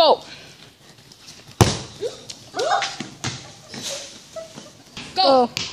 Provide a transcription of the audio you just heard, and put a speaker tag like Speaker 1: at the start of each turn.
Speaker 1: Go.
Speaker 2: Go. Go.